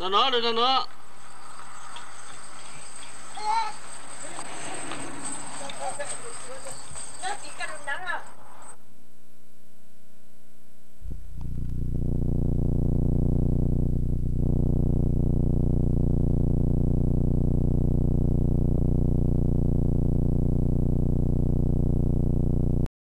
在哪里在哪？